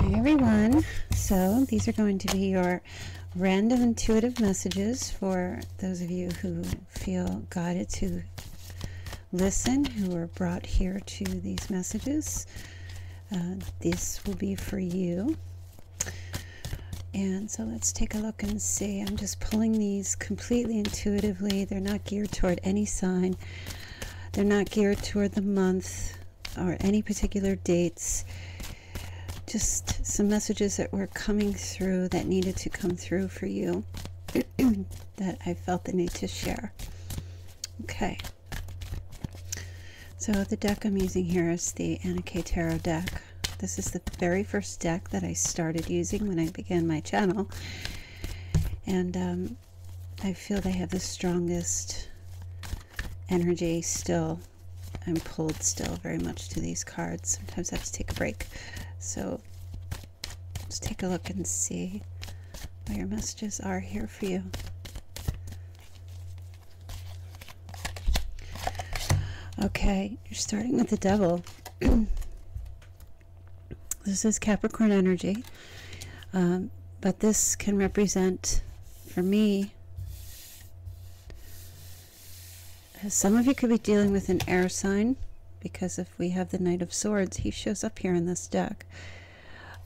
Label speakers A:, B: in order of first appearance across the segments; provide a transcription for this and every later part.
A: Hi everyone. So these are going to be your random intuitive messages for those of you who feel guided to listen, who are brought here to these messages. Uh, this will be for you. And so let's take a look and see. I'm just pulling these completely intuitively. They're not geared toward any sign. They're not geared toward the month or any particular dates just some messages that were coming through that needed to come through for you that I felt the need to share. Okay. So the deck I'm using here is the K Tarot deck. This is the very first deck that I started using when I began my channel. And um, I feel they have the strongest energy still. I'm pulled still very much to these cards. Sometimes I have to take a break. So let's take a look and see what your messages are here for you. Okay, you're starting with the devil. this is Capricorn energy, um, but this can represent, for me, some of you could be dealing with an air sign because if we have the Knight of Swords, he shows up here in this deck,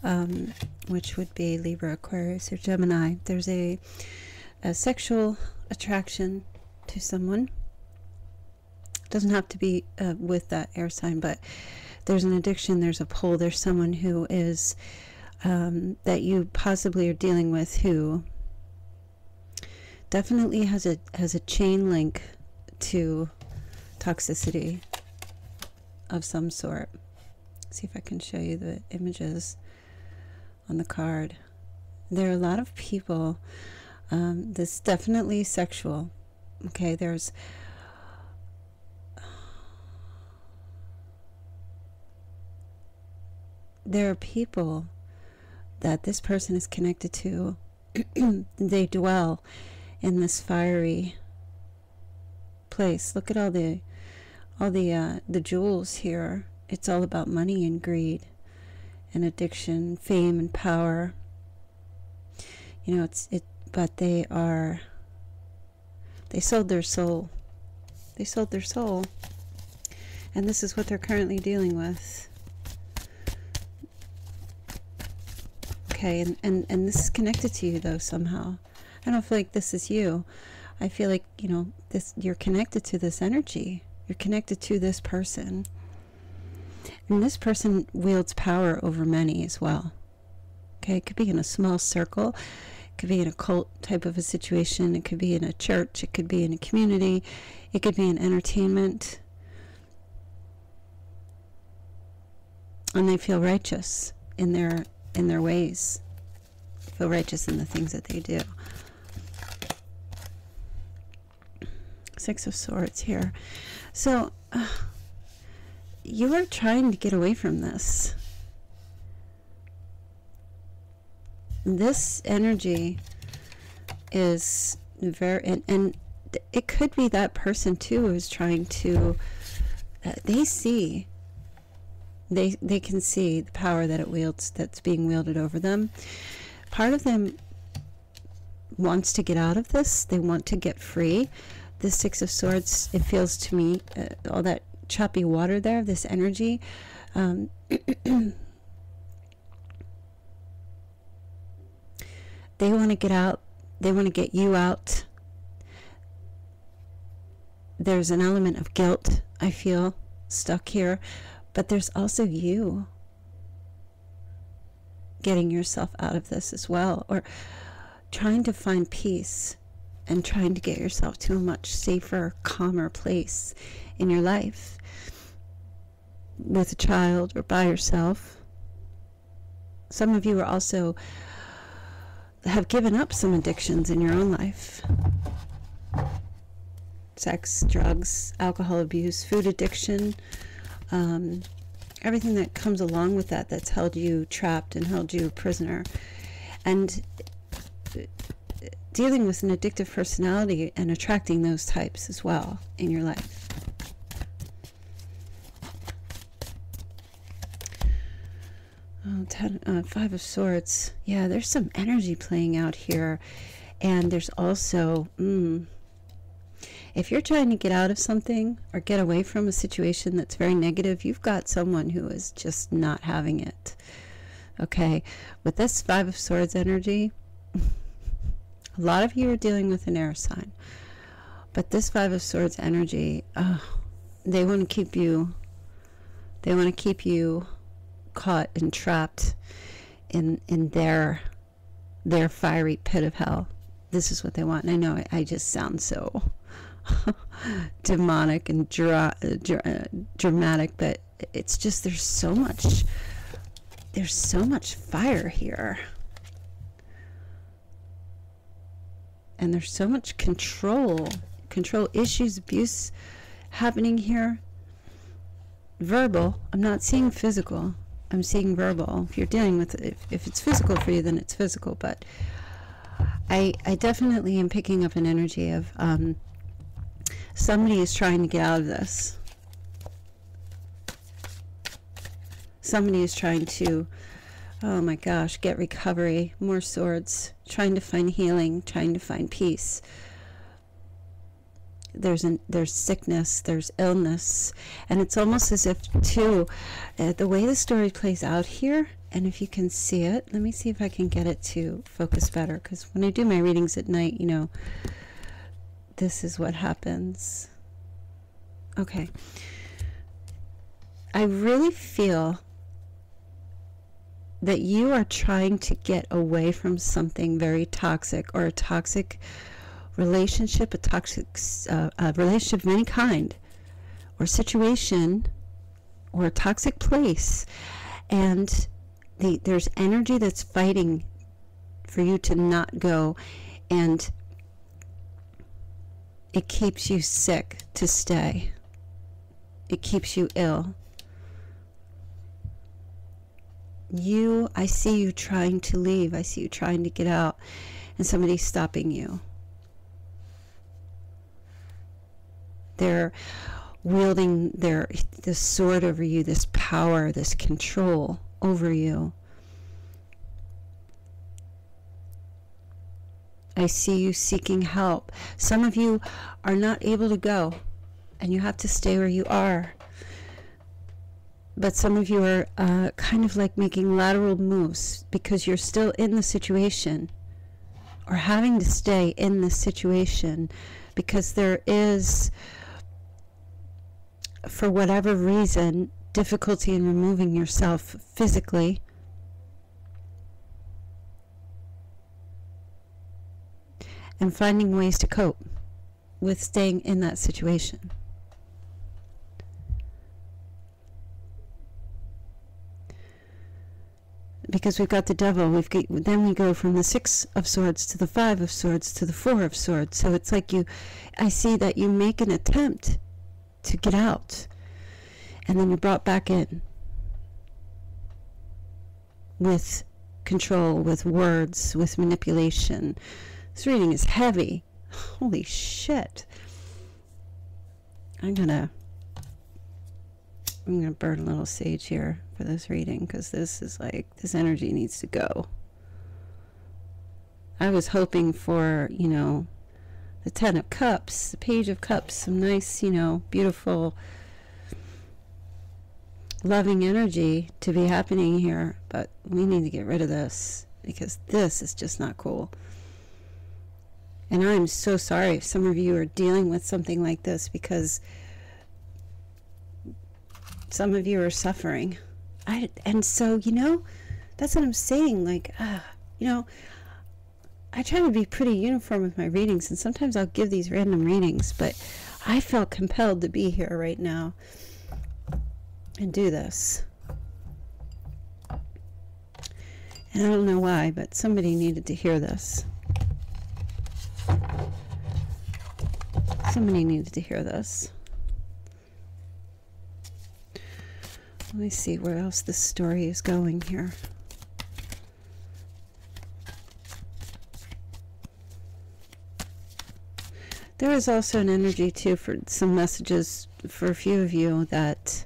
A: um, which would be Libra, Aquarius, or Gemini. There's a, a sexual attraction to someone. Doesn't have to be uh, with that air sign, but there's an addiction, there's a pull, there's someone who is um, that you possibly are dealing with who definitely has a has a chain link to toxicity of some sort. See if I can show you the images on the card. There are a lot of people. Um, this definitely sexual. Okay, there's. There are people that this person is connected to. they dwell in this fiery place. Look at all the all the uh, the jewels here. It's all about money and greed and addiction, fame and power. You know, it's it but they are they sold their soul. They sold their soul. And this is what they're currently dealing with. Okay, and, and, and this is connected to you though somehow. I don't feel like this is you. I feel like, you know, this you're connected to this energy. You're connected to this person. And this person wields power over many as well. Okay, it could be in a small circle, it could be in a cult type of a situation, it could be in a church, it could be in a community, it could be in entertainment. And they feel righteous in their in their ways. Feel righteous in the things that they do. Six of Swords here. So, uh, you are trying to get away from this. This energy is very, and, and it could be that person too who's trying to, uh, they see, they, they can see the power that it wields, that's being wielded over them. Part of them wants to get out of this, they want to get free the Six of Swords, it feels to me, uh, all that choppy water there, this energy. Um, they want to get out, they want to get you out. There's an element of guilt, I feel, stuck here, but there's also you getting yourself out of this as well, or trying to find peace and trying to get yourself to a much safer, calmer place in your life with a child or by yourself. Some of you are also have given up some addictions in your own life. Sex, drugs, alcohol abuse, food addiction, um, everything that comes along with that that's held you trapped and held you prisoner. And dealing with an addictive personality and attracting those types as well in your life. Oh, ten, uh, five of Swords. Yeah, there's some energy playing out here. And there's also, mm, if you're trying to get out of something or get away from a situation that's very negative, you've got someone who is just not having it. Okay, with this Five of Swords energy, a lot of you are dealing with an air sign. But this Five of Swords energy, oh, they want to keep you, they want to keep you caught and trapped in in their their fiery pit of hell. This is what they want. And I know I, I just sound so demonic and dra- dramatic, but it's just there's so much there's so much fire here. And there's so much control, control issues, abuse happening here. Verbal. I'm not seeing physical. I'm seeing verbal. If you're dealing with if, if it's physical for you, then it's physical. But I I definitely am picking up an energy of um, somebody is trying to get out of this. Somebody is trying to, oh my gosh, get recovery, more swords, trying to find healing, trying to find peace. There's an, there's sickness, there's illness, and it's almost as if too, uh, the way the story plays out here, and if you can see it, let me see if I can get it to focus better. Because when I do my readings at night, you know, this is what happens. Okay. I really feel that you are trying to get away from something very toxic or a toxic relationship, a toxic uh, a relationship of any kind, or situation, or a toxic place, and the, there's energy that's fighting for you to not go, and it keeps you sick to stay. It keeps you ill. You, I see you trying to leave. I see you trying to get out, and somebody's stopping you. They're wielding their this sword over you, this power, this control over you. I see you seeking help. Some of you are not able to go, and you have to stay where you are but some of you are uh, kind of like making lateral moves because you're still in the situation or having to stay in the situation because there is, for whatever reason, difficulty in removing yourself physically. And finding ways to cope with staying in that situation. Because we've got the devil. We've got, then we go from the six of swords to the five of swords to the four of swords. So it's like you, I see that you make an attempt to get out, and then you're brought back in with control, with words, with manipulation. This reading is heavy. Holy shit. I'm gonna I'm gonna burn a little sage here for this reading because this is like this energy needs to go. I was hoping for, you know, the Ten of Cups, the Page of Cups, some nice, you know, beautiful, loving energy to be happening here, but we need to get rid of this because this is just not cool. And I'm so sorry if some of you are dealing with something like this because some of you are suffering. I, and so, you know, that's what I'm saying. Like, uh, you know, I try to be pretty uniform with my readings, and sometimes I'll give these random readings, but I felt compelled to be here right now and do this. And I don't know why, but somebody needed to hear this. Somebody needed to hear this. Let me see where else this story is going here. There is also an energy, too, for some messages for a few of you that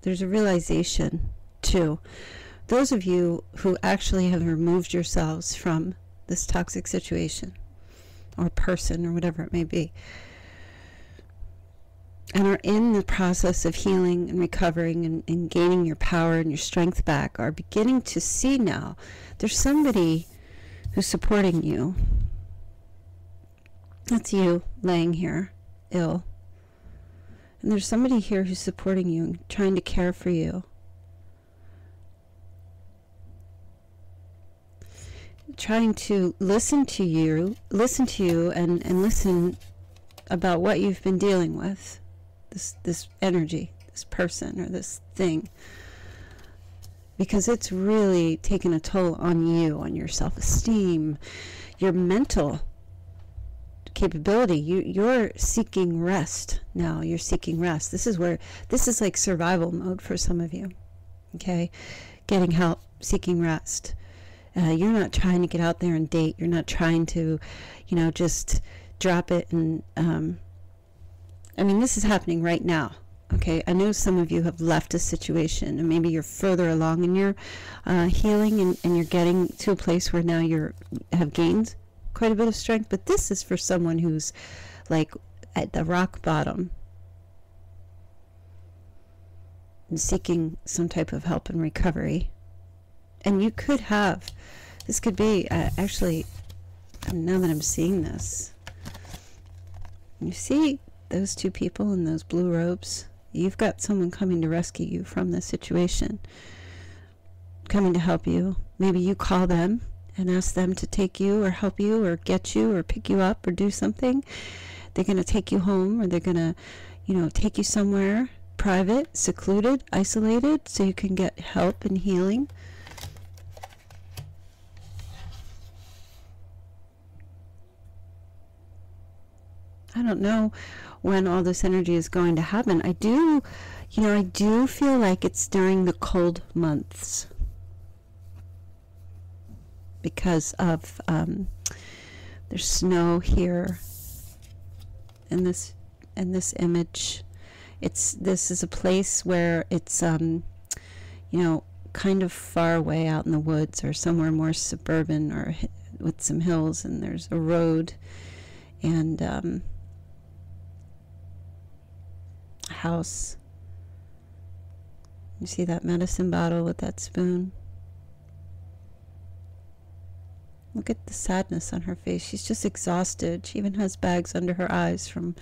A: there's a realization, too, those of you who actually have removed yourselves from this toxic situation or person or whatever it may be and are in the process of healing and recovering and, and, gaining your power and your strength back are beginning to see now there's somebody who's supporting you. That's you laying here ill. And there's somebody here who's supporting you and trying to care for you. Trying to listen to you, listen to you and, and listen about what you've been dealing with this this energy, this person or this thing. Because it's really taken a toll on you, on your self-esteem, your mental capability. You you're seeking rest now. You're seeking rest. This is where this is like survival mode for some of you. Okay? Getting help, seeking rest. Uh, you're not trying to get out there and date. You're not trying to, you know, just drop it and um, I mean, this is happening right now. Okay, I know some of you have left a situation, and maybe you're further along in your uh, healing, and, and you're getting to a place where now you're have gained quite a bit of strength. But this is for someone who's like at the rock bottom and seeking some type of help and recovery. And you could have this could be uh, actually now that I'm seeing this. You see those two people in those blue robes, you've got someone coming to rescue you from this situation, coming to help you. Maybe you call them and ask them to take you or help you or get you or pick you up or do something. They're going to take you home or they're going to, you know, take you somewhere private, secluded, isolated so you can get help and healing. I don't know when all this energy is going to happen. I do, you know, I do feel like it's during the cold months because of um, there's snow here in this in this image. It's this is a place where it's um, you know kind of far away out in the woods or somewhere more suburban or with some hills and there's a road and um, house. You see that medicine bottle with that spoon? Look at the sadness on her face. She's just exhausted. She even has bags under her eyes from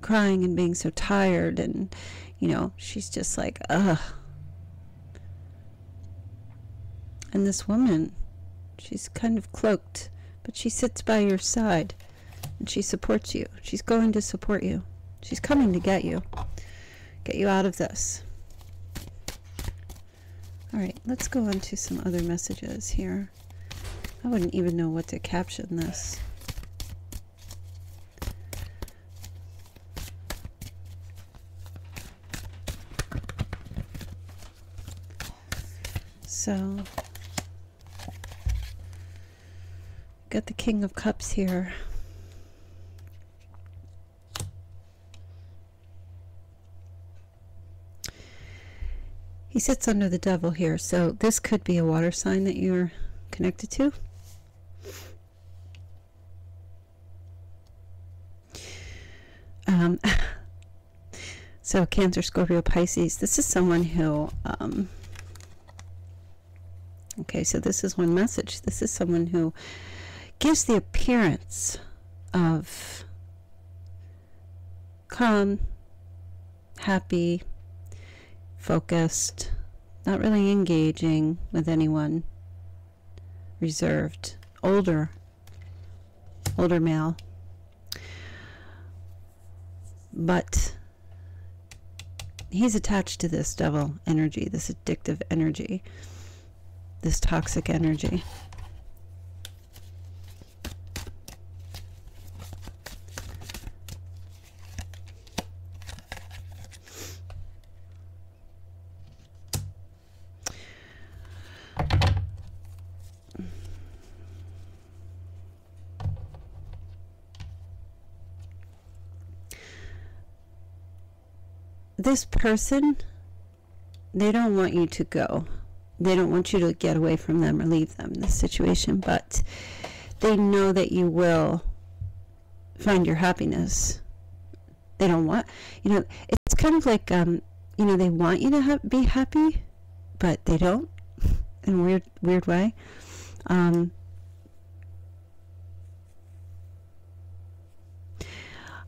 A: crying and being so tired. And, you know, she's just like, ugh. And this woman, she's kind of cloaked, but she sits by your side and she supports you. She's going to support you. She's coming to get you get you out of this. All right, let's go on to some other messages here. I wouldn't even know what to caption this. So, got the King of Cups here. He sits under the devil here, so this could be a water sign that you're connected to. Um, so Cancer, Scorpio, Pisces. This is someone who. Um, okay, so this is one message. This is someone who gives the appearance of calm, happy, focused, not really engaging with anyone, reserved, older, older male. But he's attached to this devil energy, this addictive energy, this toxic energy. This person they don't want you to go. They don't want you to get away from them or leave them this situation, but they know that you will find your happiness. They don't want, you know, it's kind of like, um, you know, they want you to ha- be happy, but they don't in a weird, weird way. Um,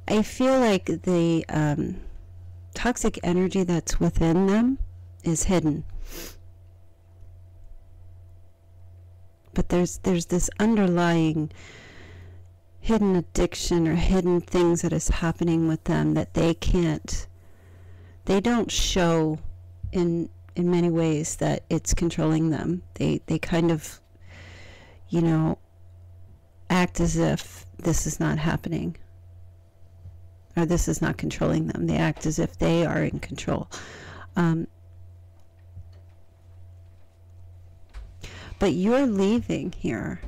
A: I feel like the um, toxic energy that's within them is hidden. But there's there's this underlying hidden addiction or hidden things that is happening with them that they can't they don't show in in many ways that it's controlling them. They they kind of you know act as if this is not happening or this is not controlling them. They act as if they are in control. Um, but you're leaving here.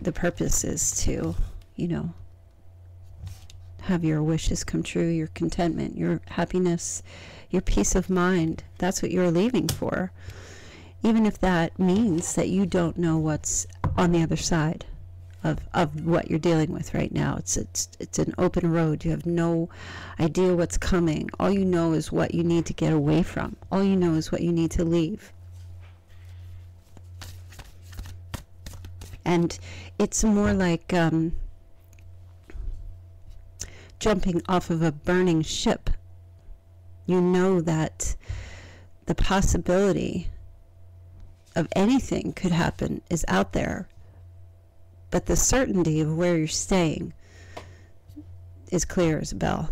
A: The purpose is to, you know, have your wishes come true, your contentment, your happiness, your peace of mind. That's what you're leaving for. Even if that means that you don't know what's on the other side of, of what you're dealing with right now. It's, it's, it's an open road. You have no idea what's coming. All you know is what you need to get away from. All you know is what you need to leave. And it's more like um, jumping off of a burning ship. You know that the possibility of anything could happen is out there but the certainty of where you're staying is clear as a bell.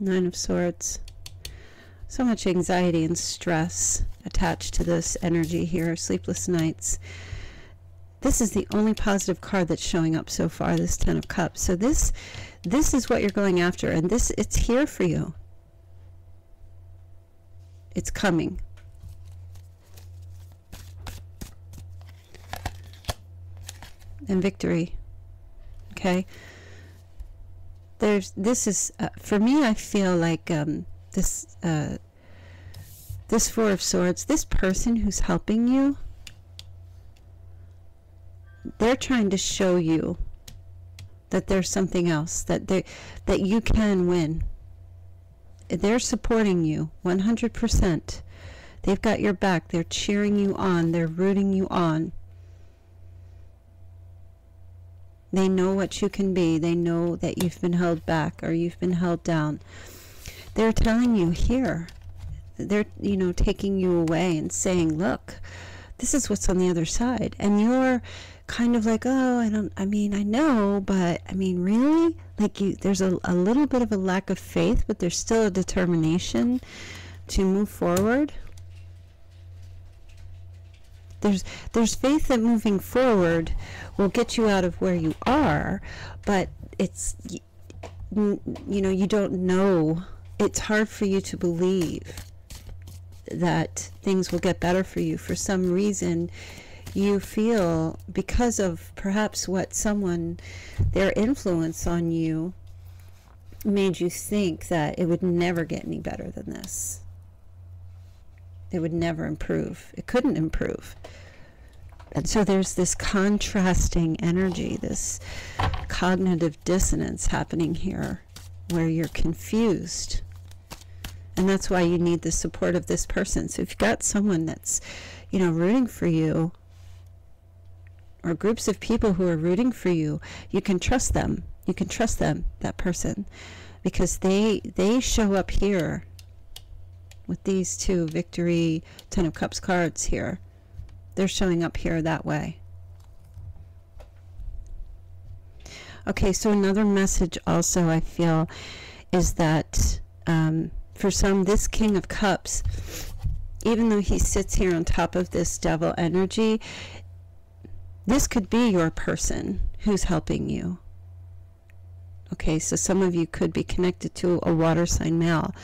A: Nine of Swords. So much anxiety and stress attached to this energy here. Sleepless nights. This is the only positive card that's showing up so far, this Ten of Cups. So this this is what you're going after, and this it's here for you. It's coming. And victory. Okay. There's this is uh, for me. I feel like um, this uh, this Four of Swords. This person who's helping you they're trying to show you that there's something else that they that you can win. They're supporting you 100% they've got your back. They're cheering you on. They're rooting you on. They know what you can be. They know that you've been held back or you've been held down. They're telling you here. They're you know taking you away and saying look this is what's on the other side. And you're kind of like, oh, I don't, I mean, I know, but I mean, really? Like, you, there's a, a little bit of a lack of faith, but there's still a determination to move forward. There's, there's faith that moving forward will get you out of where you are, but it's, you know, you don't know. It's hard for you to believe that things will get better for you for some reason you feel because of perhaps what someone, their influence on you, made you think that it would never get any better than this. It would never improve. It couldn't improve. And so there's this contrasting energy, this cognitive dissonance happening here where you're confused. And that's why you need the support of this person. So if you've got someone that's, you know, rooting for you, or groups of people who are rooting for you, you can trust them. You can trust them, that person, because they they show up here with these two victory ten of cups cards here. They're showing up here that way. Okay, so another message also I feel is that um, for some, this King of Cups, even though he sits here on top of this devil energy, this could be your person who's helping you. Okay, so some of you could be connected to a water sign male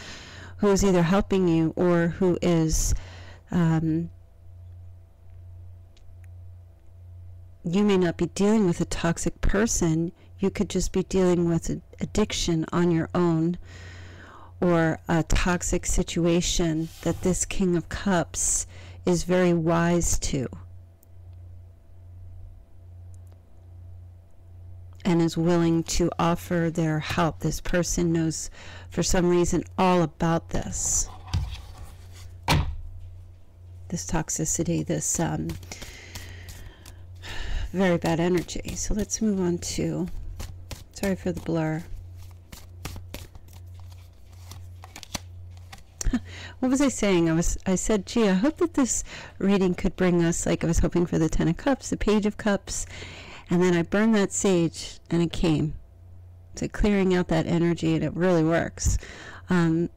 A: who is either helping you or who is Um, you may not be dealing with a toxic person. You could just be dealing with addiction on your own or a toxic situation that this King of Cups is very wise to. And is willing to offer their help. This person knows for some reason all about this. This toxicity, this um, very bad energy. So let's move on to, sorry for the blur. what was I saying? I was I said, gee, I hope that this reading could bring us like I was hoping for the Ten of Cups, the Page of Cups, and then I burned that sage and it came. to clearing out that energy and it really works. Um,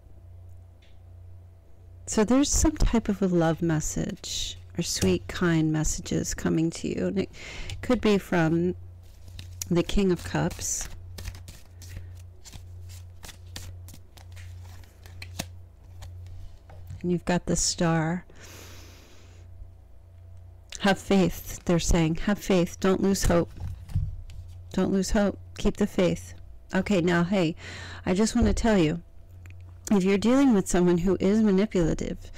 A: so there's some type of a love message or sweet, kind messages coming to you. And it could be from the King of Cups. And you've got the star. Have faith, they're saying. Have faith. Don't lose hope. Don't lose hope. Keep the faith. Okay, now, hey, I just want to tell you if you're dealing with someone who is manipulative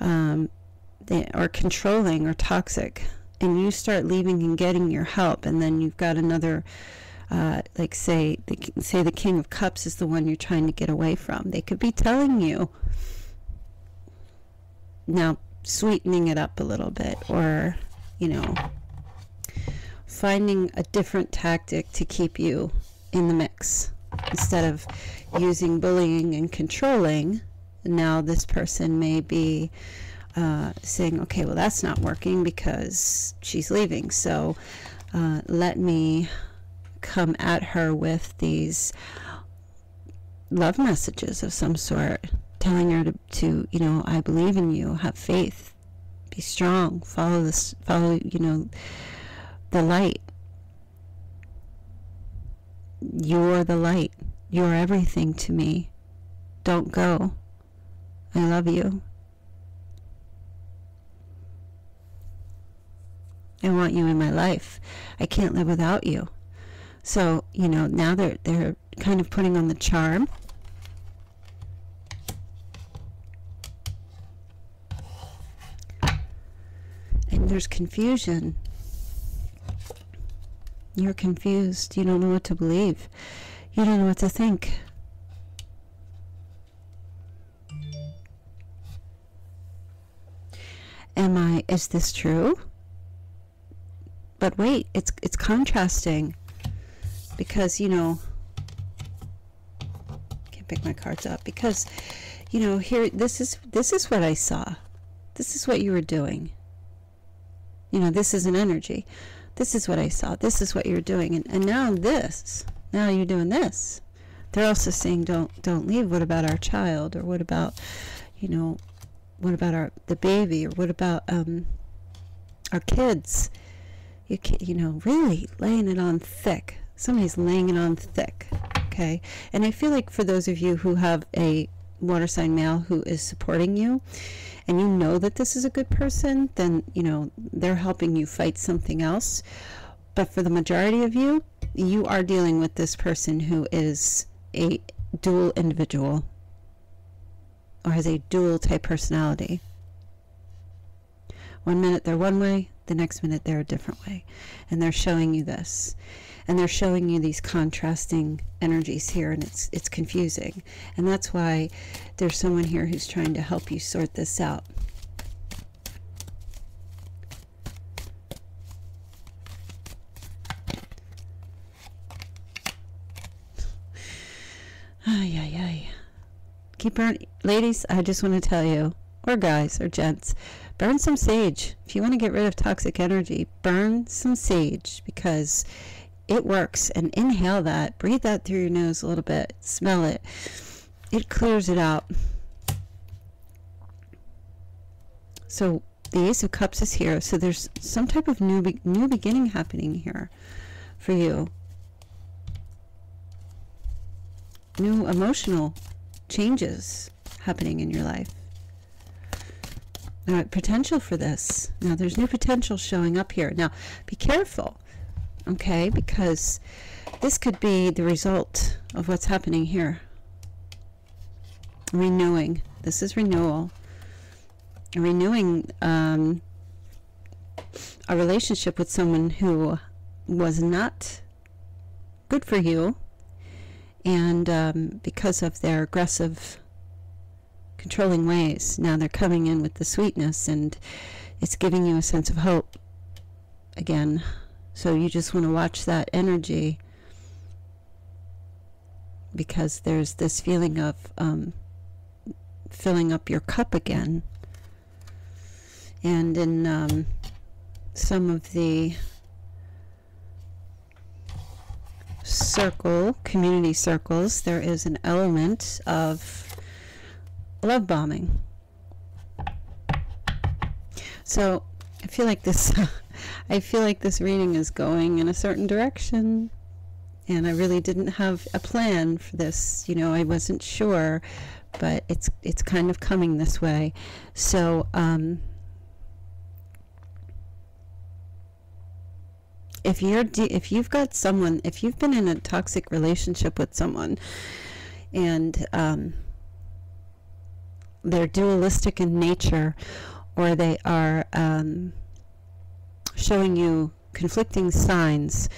A: um, or controlling or toxic, and you start leaving and getting your help, and then you've got another. Uh, like say the, say the king of cups is the one you're trying to get away from they could be telling you now sweetening it up a little bit or, you know, finding a different tactic to keep you in the mix instead of using bullying and controlling. Now, this person may be uh, saying, okay, well, that's not working because she's leaving. So uh, let me come at her with these love messages of some sort telling her to, to you know, I believe in you, have faith, be strong, follow this, follow, you know, the light. You're the light. You're everything to me. Don't go. I love you. I want you in my life. I can't live without you. So, you know, now they're they're kind of putting on the charm there's confusion. You're confused. You don't know what to believe. You don't know what to think. Am I, is this true? But wait, it's, it's contrasting because, you know, I can't pick my cards up because, you know, here, this is, this is what I saw. This is what you were doing you know, this is an energy. This is what I saw. This is what you're doing. And, and now this. Now you're doing this. They're also saying don't don't leave. What about our child? Or what about, you know, what about our the baby? Or what about um our kids? You can, you know, really laying it on thick. Somebody's laying it on thick. Okay. And I feel like for those of you who have a water sign male who is supporting you and you know that this is a good person, then, you know, they're helping you fight something else. But for the majority of you, you are dealing with this person who is a dual individual or has a dual type personality. One minute they're one way, the next minute they're a different way. And they're showing you this and they're showing you these contrasting energies here and it's it's confusing. And that's why there's someone here who's trying to help you sort this out. Ay ay ay. Keep burning ladies i just want to tell you or guys or gents burn some sage. If you want to get rid of toxic energy burn some sage because it works. And inhale that. Breathe that through your nose a little bit. Smell it. It clears it out. So the Ace of Cups is here. So there's some type of new be new beginning happening here for you. New emotional changes happening in your life. uh, potential for this. Now, there's new potential showing up here. Now, be careful, okay, because this could be the result of what's happening here. Renewing. This is renewal. Renewing um, a relationship with someone who was not good for you, and um, because of their aggressive controlling ways. Now they're coming in with the sweetness and it's giving you a sense of hope again. So you just want to watch that energy because there's this feeling of um, filling up your cup again. And in um, some of the circle, community circles, there is an element of love bombing. So I feel like this I feel like this reading is going in a certain direction and I really didn't have a plan for this. You know, I wasn't sure, but it's it's kind of coming this way. So um, if you're if you've got someone, if you've been in a toxic relationship with someone, and um, they're dualistic in nature or they are um, showing you conflicting signs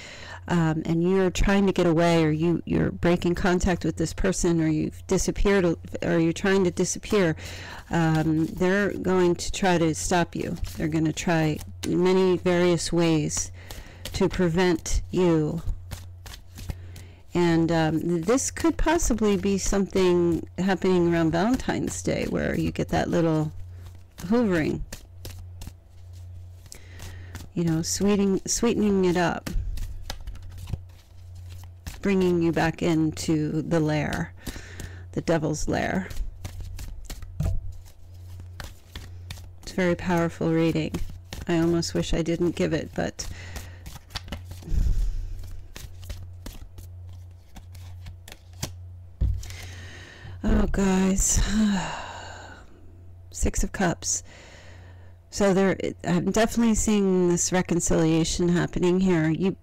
A: um, and you're trying to get away or you, you're breaking contact with this person or you've disappeared or you're trying to disappear, um, they're going to try to stop you. They're going to try many various ways to prevent you and um, this could possibly be something happening around Valentine's Day where you get that little hoovering. You know, sweetening, sweetening it up. Bringing you back into the lair, the devil's lair. It's very powerful reading. I almost wish I didn't give it, but Oh, guys. Six of Cups. So there, I'm definitely seeing this reconciliation happening here. You,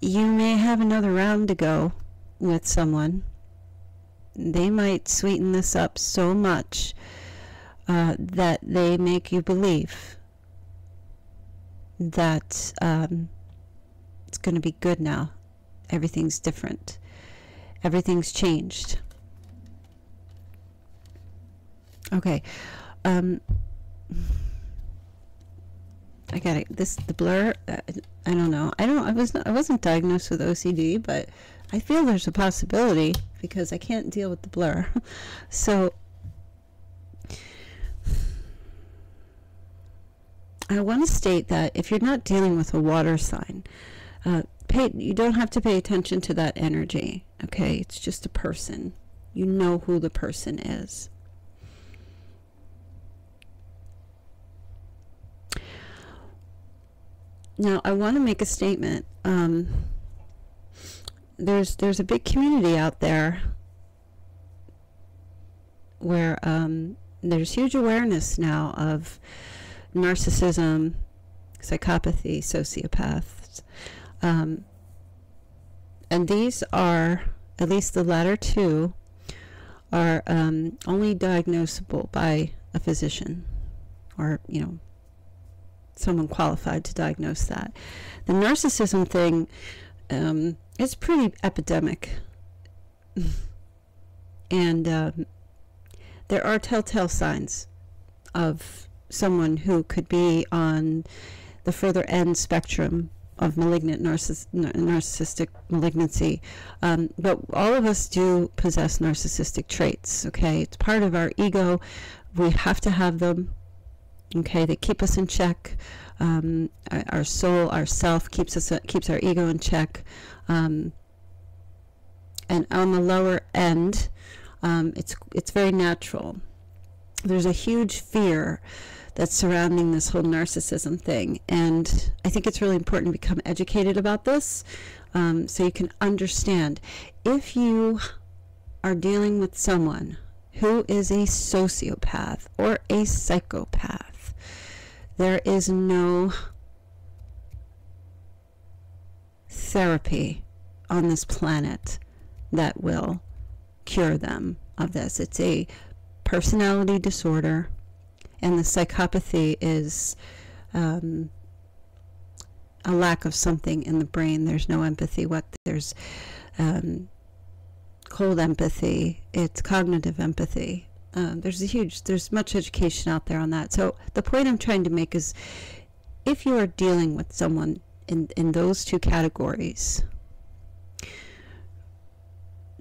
A: you may have another round to go with someone. They might sweeten this up so much uh, that they make you believe that um, it's going to be good now. Everything's different everything's changed. Okay. Um, I got it. This the blur. Uh, I don't know. I don't. I was not. I wasn't diagnosed with OCD, but I feel there's a possibility because I can't deal with the blur. so I want to state that if you're not dealing with a water sign, uh, pay you don't have to pay attention to that energy okay it's just a person you know who the person is now i want to make a statement. Um, there's there's a big community out there where um, there's huge awareness now of narcissism psychopathy sociopaths. Um, and these are, at least the latter two, are um, only diagnosable by a physician or, you know, someone qualified to diagnose that. The narcissism thing um, is pretty epidemic. and um, there are telltale signs of someone who could be on the further end spectrum of malignant narciss- narcissistic malignancy. Um, but all of us do possess narcissistic traits, okay? It's part of our ego. We have to have them, okay? They keep us in check. Um, our, soul, our self keeps us keeps our ego in check. Um, and on the lower end, um, it's it's very natural. There's a huge fear that's surrounding this whole narcissism thing. And I think it's really important to become educated about this um, so you can understand. If you are dealing with someone who is a sociopath or a psychopath. There is no therapy on this planet that will cure them of this. It's a personality disorder, and the psychopathy is um, a lack of something in the brain. There's no empathy. What there's um, cold empathy. It's cognitive empathy. Um, there's a huge, there's much education out there on that. So the point I'm trying to make is, if you are dealing with someone in in those two categories,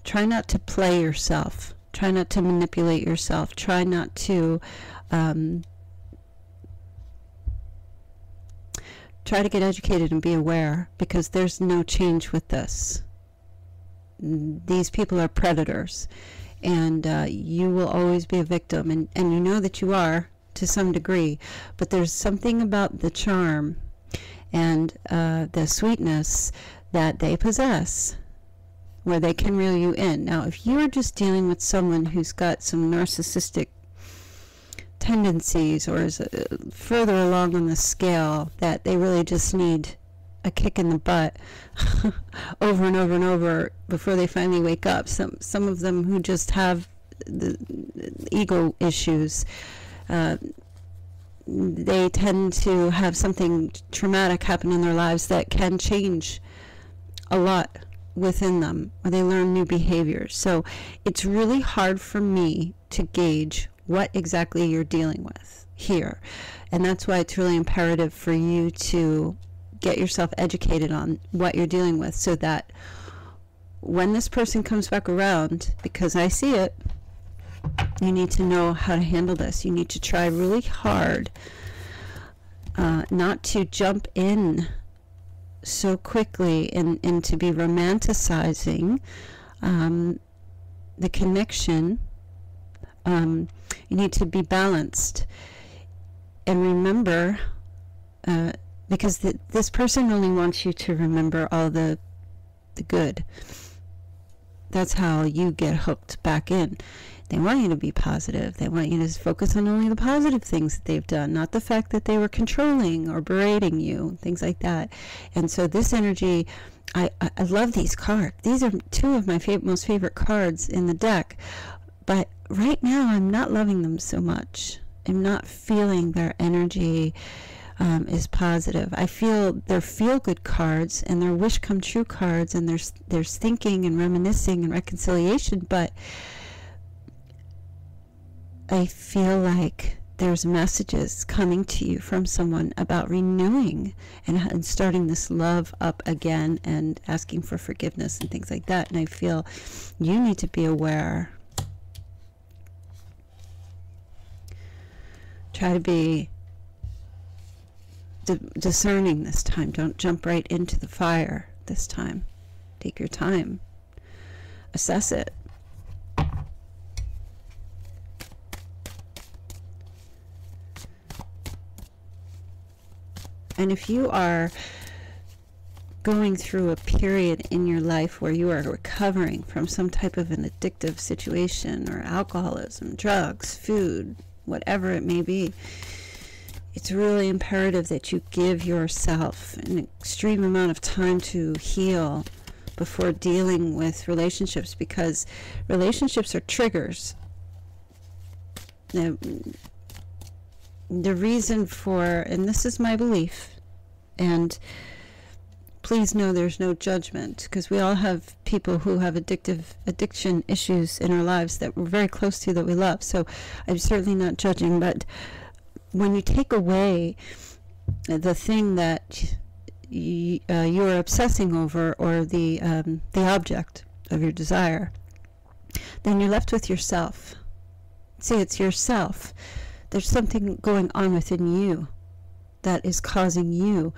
A: try not to play yourself. Try not to manipulate yourself. Try not to um, try to get educated and be aware because there's no change with this. These people are predators, and uh, you will always be a victim, and, and you know that you are to some degree, but there's something about the charm and uh, the sweetness that they possess where they can reel you in. Now, if you're just dealing with someone who's got some narcissistic tendencies or is uh, further along on the scale that they really just need a kick in the butt over and over and over before they finally wake up. Some some of them who just have the, the ego issues. Uh, they tend to have something traumatic happen in their lives that can change a lot within them or they learn new behaviors. So it's really hard for me to gauge what exactly you're dealing with here. And that's why it's really imperative for you to get yourself educated on what you're dealing with so that when this person comes back around, because I see it, you need to know how to handle this. You need to try really hard uh, not to jump in so quickly and, and to be romanticizing um, the connection. Um, you need to be balanced and remember, uh, because this person only wants you to remember all the the good. That's how you get hooked back in. They want you to be positive. They want you to focus on only the positive things that they've done, not the fact that they were controlling or berating you, things like that. And so this energy, I, I love these cards. These are two of my fav- most favorite cards in the deck. But right now, I'm not loving them so much. I'm not feeling their energy. Um, is positive. I feel they're feel good cards and they're wish come true cards and there's there's thinking and reminiscing and reconciliation, but I feel like there's messages coming to you from someone about renewing and, and, starting this love up again and asking for forgiveness and things like that. And I feel you need to be aware. Try to be discerning this time. Don't jump right into the fire this time. Take your time, assess it. And if you are going through a period in your life where you are recovering from some type of an addictive situation or alcoholism, drugs, food, whatever it may be, it's really imperative that you give yourself an extreme amount of time to heal before dealing with relationships because relationships are triggers. Now, the reason for, and this is my belief, and please know there's no judgment because we all have people who have addictive addiction issues in our lives that we're very close to that we love. So I'm certainly not judging, but when you take away the thing that you, uh, you are obsessing over or the um, the object of your desire, then you're left with yourself. See, it's yourself there's something going on within you that is causing you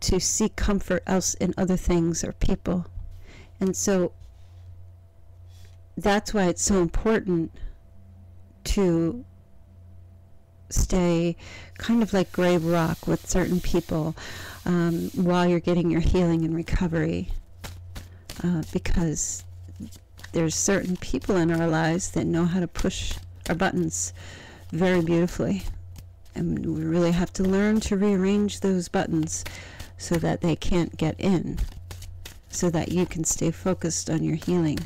A: to seek comfort else in other things or people. And so that's why it's so important to stay kind of like gray rock with certain people um, while you're getting your healing and recovery uh, because there's certain people in our lives that know how to push our buttons very beautifully. And we really have to learn to rearrange those buttons so that they can't get in, so that you can stay focused on your healing.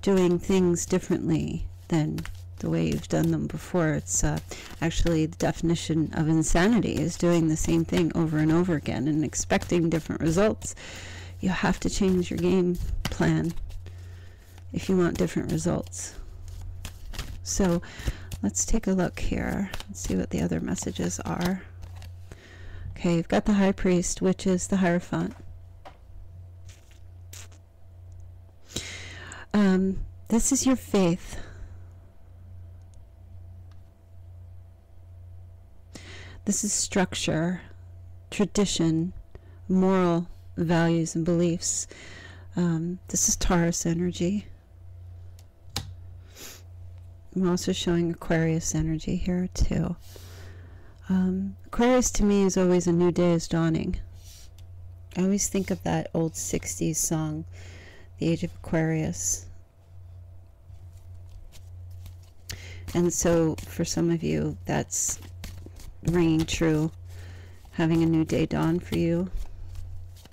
A: Doing things differently than the way you've done them before. It's uh, actually the definition of insanity is doing the same thing over and over again and expecting different results. You have to change your game plan if you want different results. So let's take a look here and see what the other messages are. Okay, you've got the High Priest, which is the Hierophant. Um, this is your faith. This is structure, tradition, moral values and beliefs. Um, this is Taurus energy. I'm also showing Aquarius energy here too. Um, Aquarius to me is always a new day is dawning. I always think of that old 60s song, The Age of Aquarius. And so for some of you, that's ringing true, having a new day dawn for you.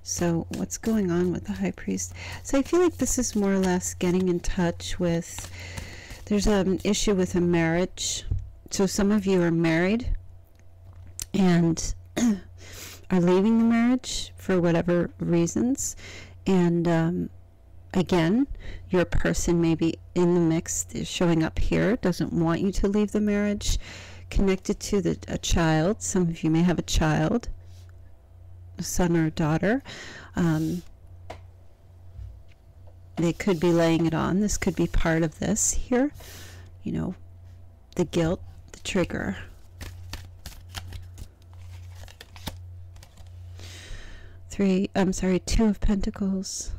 A: So, what's going on with the high priest? So, I feel like this is more or less getting in touch with. There's an issue with a marriage. So, some of you are married and are leaving the marriage for whatever reasons. And um, again, your person maybe in the mix is showing up here, doesn't want you to leave the marriage connected to the, a child. Some of you may have a child, a son or a daughter. Um, they could be laying it on. This could be part of this here. You know, the guilt, the trigger. Three, I'm sorry, two of pentacles.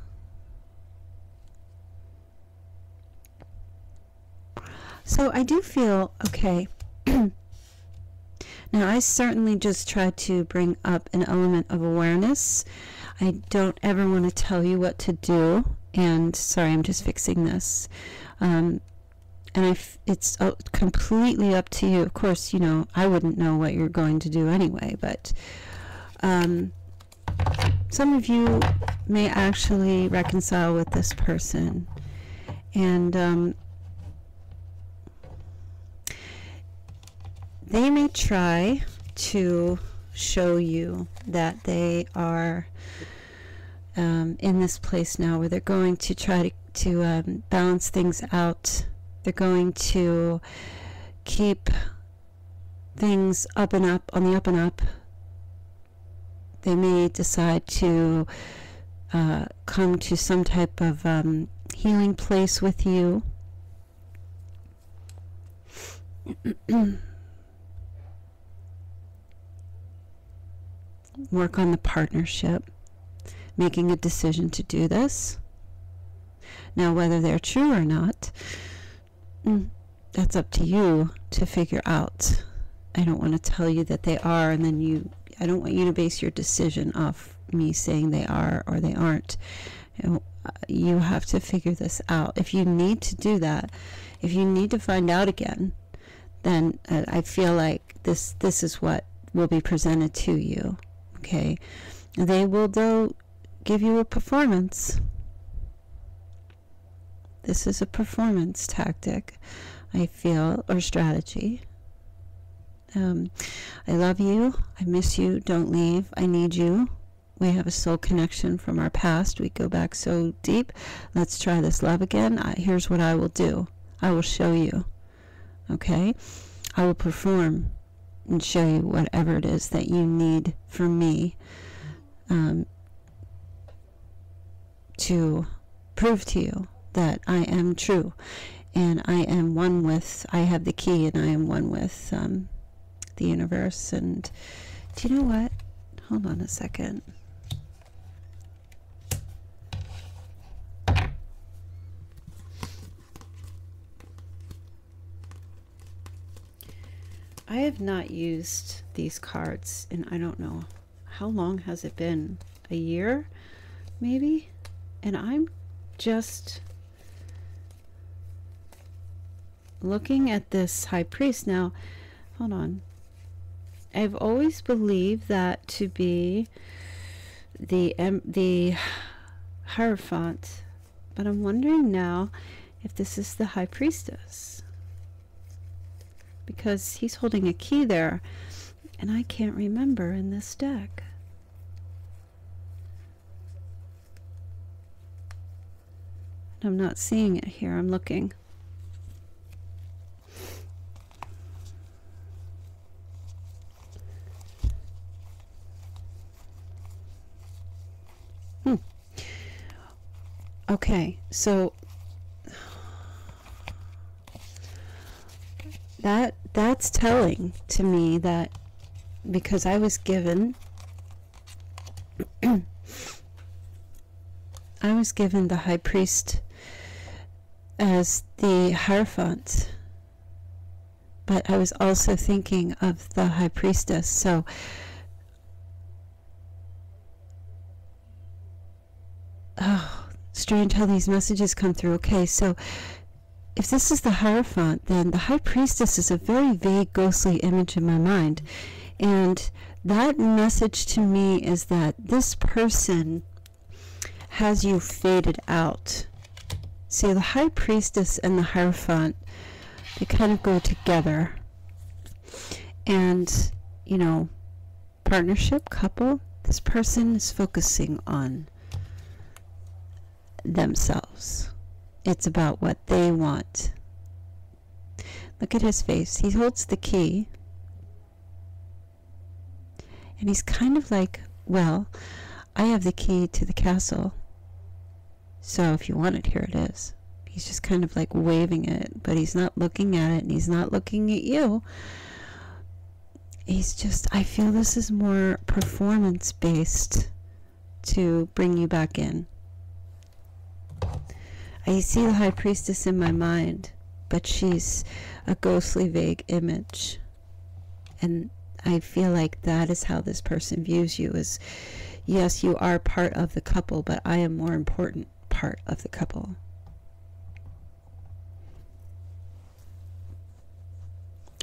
A: So I do feel, okay, now, I certainly just try to bring up an element of awareness. I don't ever want to tell you what to do. And sorry, I'm just fixing this. Um, and I it's uh, completely up to you. Of course, you know, I wouldn't know what you're going to do anyway, but um, some of you may actually reconcile with this person. And um, they may try to show you that they are um, in this place now where they're going to try to, to um, balance things out. They're going to keep things up and up on the up and up. They may decide to uh, come to some type of um, healing place with you. work on the partnership, making a decision to do this. Now, whether they're true or not, mm, that's up to you to figure out. I don't want to tell you that they are, and then you, I don't want you to base your decision off me saying they are or they aren't. You, have to figure this out. If you need to do that, if you need to find out again, then uh, I feel like this this is what will be presented to you okay they will though give you a performance. This is a performance tactic i feel or strategy. Um, i love you i miss you don't leave i need you. We have a soul connection from our past we go back so deep. Let's try this love again I, here's what i will do. I will show you okay? I will perform and show you whatever it is that you need from me um, to prove to you that I am true and I am one with, I have the key and I am one with um, the universe. And do you know what? Hold on a second. I have not used these cards in I don't know how long has it been? A year maybe? And I'm just looking at this high priest now. Hold on. I've always believed that to be the um, the Hierophant, but I'm wondering now if this is the High Priestess because he's holding a key there, and I can't remember in this deck. And I'm not seeing it here. I'm looking. Hmm. Okay, so that that's telling to me that because I was given I was given the high priest as the Hierophant, but I was also thinking of the high priestess. So oh, strange how these messages come through. Okay, so if this is the Hierophant, then the High Priestess is a very vague, ghostly image in my mind. And that message to me is that this person has you faded out. See, the High Priestess and the Hierophant, they kind of go together. And, you know, partnership, couple, this person is focusing on themselves it's about what they want. Look at his face. He holds the key. And he's kind of like, well, I have the key to the castle. So if you want it, here it is. He's just kind of like waving it, but he's not looking at it and he's not looking at you. He's just, I feel this is more performance based to bring you back in. I see the high priestess in my mind, but she's a ghostly, vague image. And I feel like that is how this person views you is yes, you are part of the couple, but I am more important part of the couple.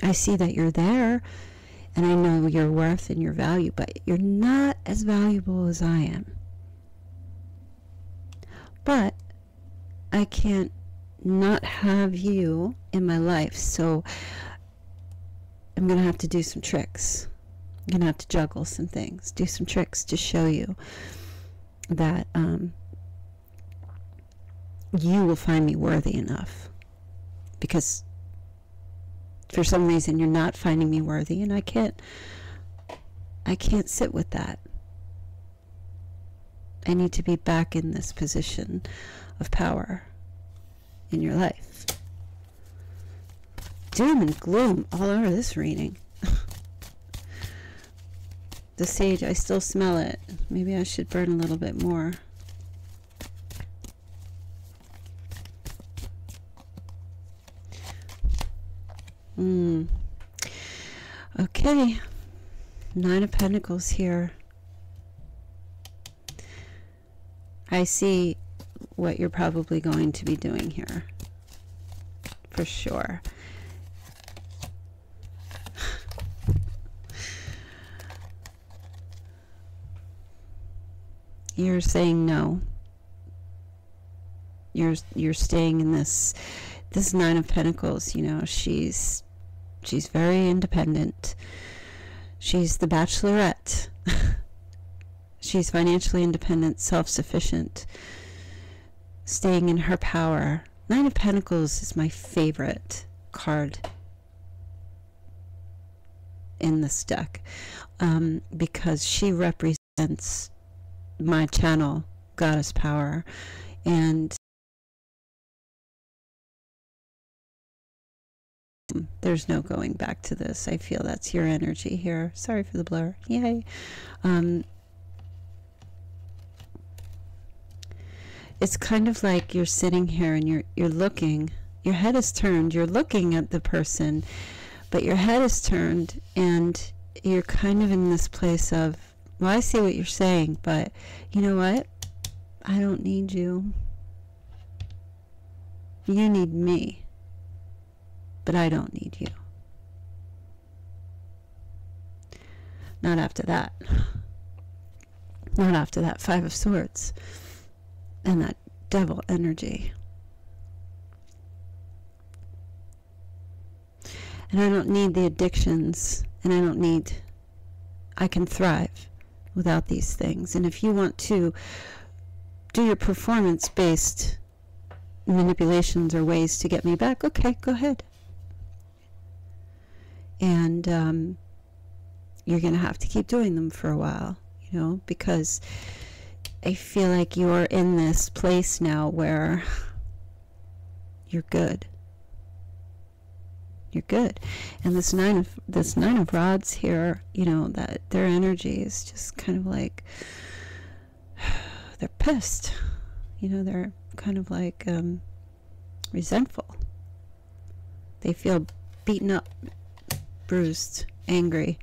A: I see that you're there and I know your worth and your value, but you're not as valuable as I am. But I can't not have you in my life. So I'm going to have to do some tricks. I'm going to have to juggle some things, do some tricks to show you that um, you will find me worthy enough. Because for some reason you're not finding me worthy and I can't I can't sit with that. I need to be back in this position of power in your life. Doom and gloom all over this reading. the sage, I still smell it. Maybe I should burn a little bit more. Hmm. Okay. Nine of Pentacles here. I see what you're probably going to be doing here. For sure. You're saying no. You're you're staying in this this 9 of pentacles, you know, she's she's very independent. She's the bachelorette. she's financially independent, self-sufficient staying in her power. Nine of Pentacles is my favorite card in this deck um, because she represents my channel, Goddess Power, and there's no going back to this. I feel that's your energy here. Sorry for the blur. Yay. Um, it's kind of like you're sitting here and you're you're looking your head is turned you're looking at the person but your head is turned and you're kind of in this place of well i see what you're saying but you know what i don't need you You need me, but I don't need you. Not after that. Not after that Five of Swords and that devil energy. And I don't need the addictions, and I don't need, I can thrive without these things. And if you want to do your performance based manipulations or ways to get me back, okay, go ahead. And um, you're going to have to keep doing them for a while, you know, because I feel like you're in this place now where you're good. You're good. And this nine of this nine of rods here, you know, that their energy is just kind of like they're pissed. You know, they're kind of like um, resentful. They feel beaten up, bruised, angry.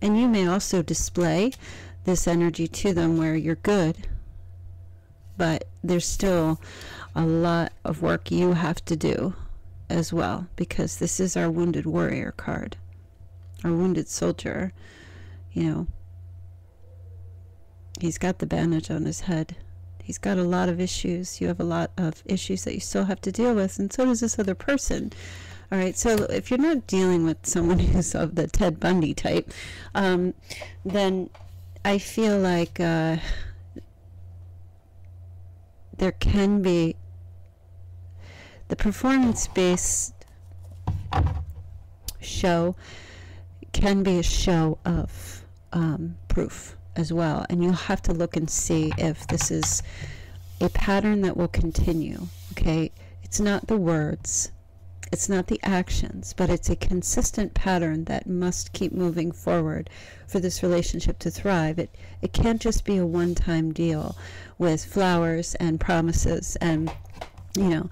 A: And you may also display this energy to them where you're good, but there's still a lot of work you have to do as well because this is our wounded warrior card, our wounded soldier. You know, he's got the bandage on his head. He's got a lot of issues. You have a lot of issues that you still have to deal with, and so does this other person. All right, so if you're not dealing with someone who's of the Ted Bundy type, um, then I feel like uh, there can be the performance based show can be a show of um, proof as well. And you'll have to look and see if this is a pattern that will continue. Okay, it's not the words, it's not the actions, but it's a consistent pattern that must keep moving forward for this relationship to thrive. It it can't just be a one-time deal with flowers and promises and you know,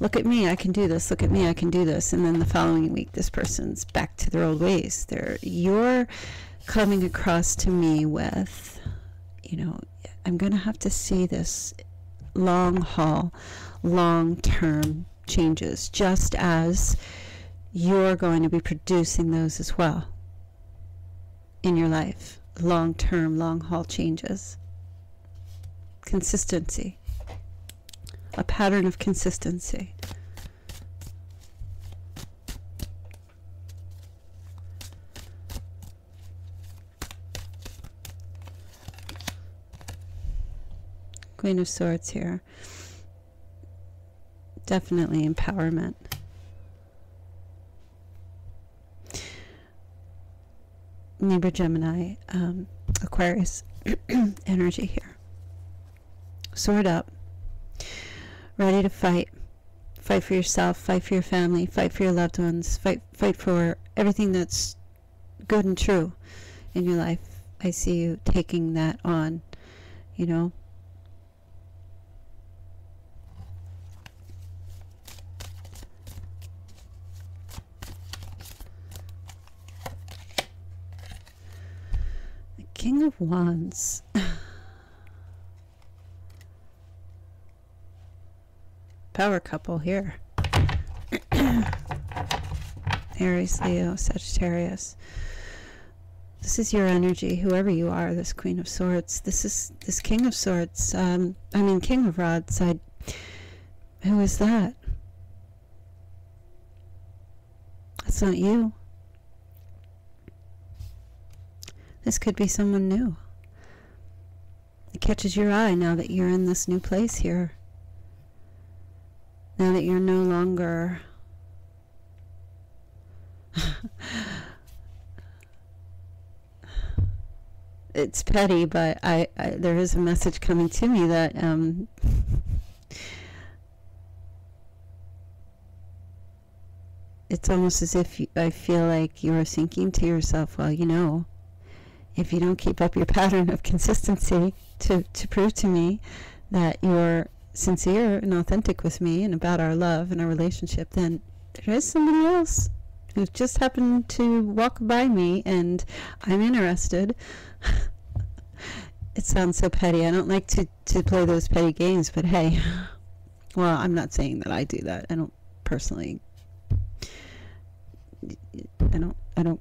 A: look at me, I can do this. Look at me, I can do this. And then the following week, this person's back to their old ways. They're you're coming across to me with, you know, I'm going to have to see this long haul, long term changes, just as you're going to be producing those as well in your life. Long term, long haul changes. Consistency. A pattern of consistency. Queen of Swords here definitely empowerment. Libra, Gemini, um, Aquarius energy here. Sword up. Ready to fight. Fight for yourself, fight for your family, fight for your loved ones, fight fight for everything that's good and true in your life. I see you taking that on, you know, King of Wands. Power couple here. Aries, Leo, Sagittarius. This is your energy, whoever you are, this Queen of Swords. This is this King of Swords. Um, I mean, King of Rods. I, who is that? That's not you. This could be someone new. It catches your eye now that you're in this new place here. Now that you're no longer. it's petty, but I, I, there is a message coming to me that um, it's almost as if you, I feel like you're thinking to yourself, well, you know, if you don't keep up your pattern of consistency to, to prove to me that you're sincere and authentic with me and about our love and our relationship, then there is somebody else who just happened to walk by me and I'm interested. it sounds so petty. I don't like to, to play those petty games, but hey, well, I'm not saying that I do that. I don't personally. I don't. I don't.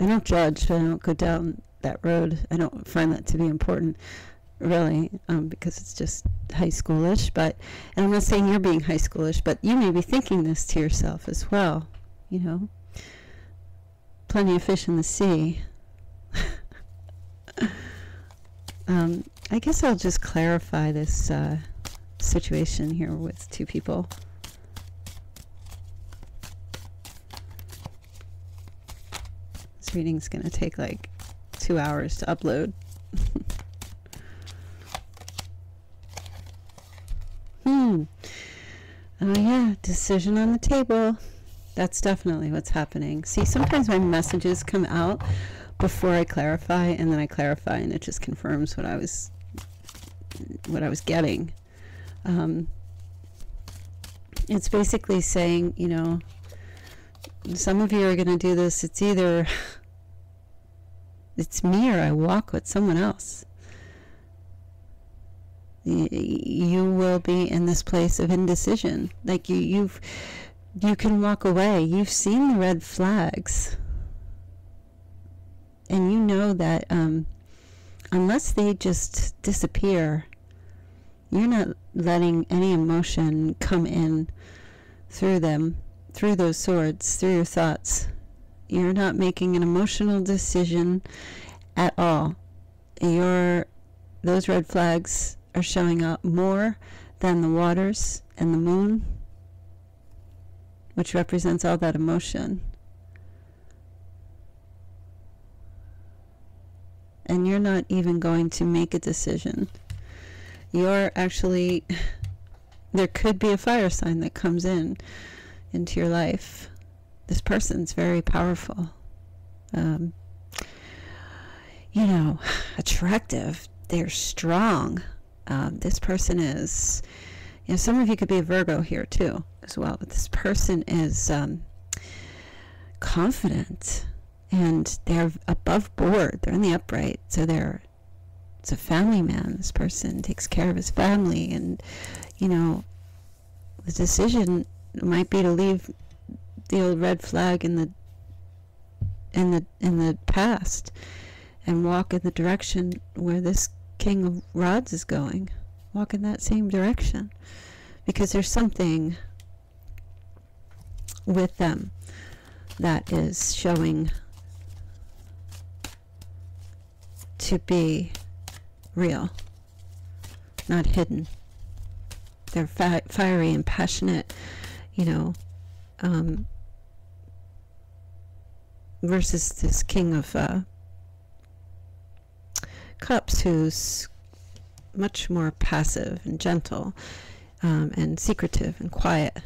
A: I don't judge. I don't go down that road. I don't find that to be important, really, um, because it's just high schoolish. But, and I'm not saying you're being high schoolish, but you may be thinking this to yourself as well. You know, plenty of fish in the sea. um, I guess I'll just clarify this uh, situation here with two people. Reading's going to take like two hours to upload. hmm. Oh, yeah, decision on the table. That's definitely what's happening. See, sometimes my messages come out before I clarify, and then I clarify, and it just confirms what I was what I was getting. Um, it's basically saying, you know, some of you are going to do this. It's either it's me or I walk with someone else. You will be in this place of indecision. Like you, you've, you can walk away. You've seen the red flags, and you know that um, unless they just disappear, you're not letting any emotion come in through them, through those swords, through your thoughts. You're not making an emotional decision at all. Your those red flags are showing up more than the waters and the moon, which represents all that emotion. And you're not even going to make a decision. You're actually, there could be a fire sign that comes in into your life this person's very powerful. Um, you know, attractive. They're strong. Um, this person is, you know, some of you could be a Virgo here too, as well. But this person is um, confident and they're above board. They're in the upright. So they're, it's a family man. This person takes care of his family. And, you know, the decision might be to leave the old red flag in the in the in the past and walk in the direction where this king of rods is going. Walk in that same direction. Because there's something with them that is showing to be real not hidden. They're fi- fiery and passionate you know um, versus this king of uh, cups who's much more passive and gentle um, and secretive and quiet.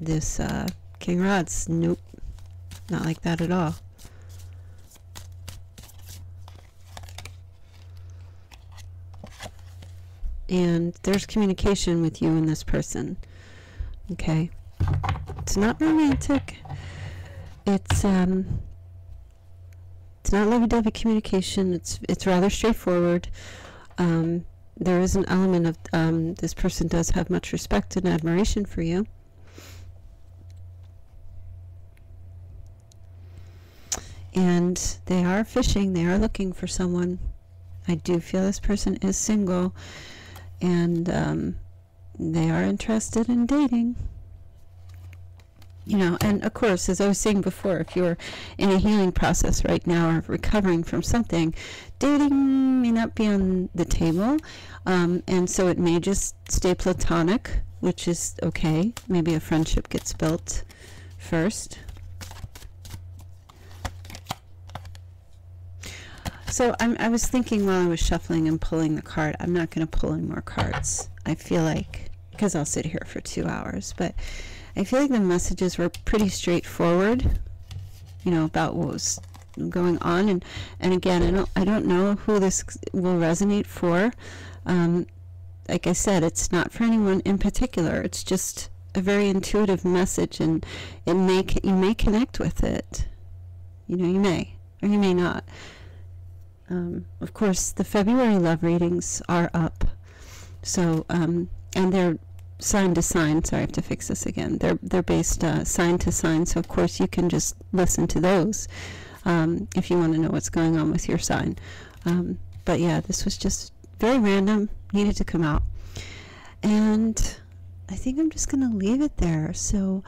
A: This uh, king rod's nope not like that at all. And there's communication with you and this person okay? It's not romantic. It's um it's not lovey-dovey communication. It's it's rather straightforward. Um, there is an element of um, this person does have much respect and admiration for you. And they are fishing. They are looking for someone. I do feel this person is single, and um, they are interested in dating you know, and of course, as I was saying before, if you're in a healing process right now or recovering from something, dating may not be on the table. Um, and so it may just stay platonic, which is okay. Maybe a friendship gets built first. So I'm, I was thinking while I was shuffling and pulling the card, I'm not going to pull any more cards. I feel like, because I'll sit here for two hours, but I feel like the messages were pretty straightforward, you know, about what was going on. And, and again, I don't, I don't know who this will resonate for. Um, like I said, it's not for anyone in particular. It's just a very intuitive message, and it may you may connect with it. You know, you may or you may not. Um, of course, the February love readings are up, so um, and they're sign to sign. Sorry, I have to fix this again. They're they're based uh, sign to sign, so of course you can just listen to those um, if you want to know what's going on with your sign. Um, but yeah, this was just very random. Needed to come out, and I think I'm just gonna leave it there. So.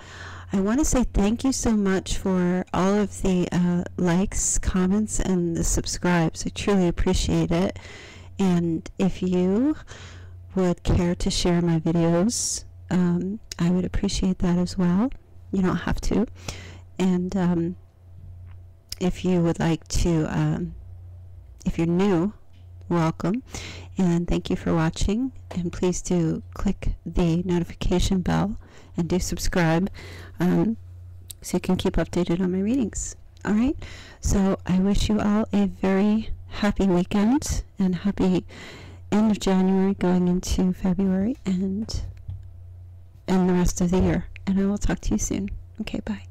A: I want to say thank you so much for all of the uh, likes, comments, and the subscribes. I truly appreciate it. And if you would care to share my videos, um, I would appreciate that as well. You don't have to. And um, if you would like to, um, if you're new, welcome. And thank you for watching. And please do click the notification bell and do subscribe um, so you can keep updated on my readings. All right. So I wish you all a very happy weekend and happy end of January going into February and and the rest of the year. And I will talk to you soon. Okay, bye.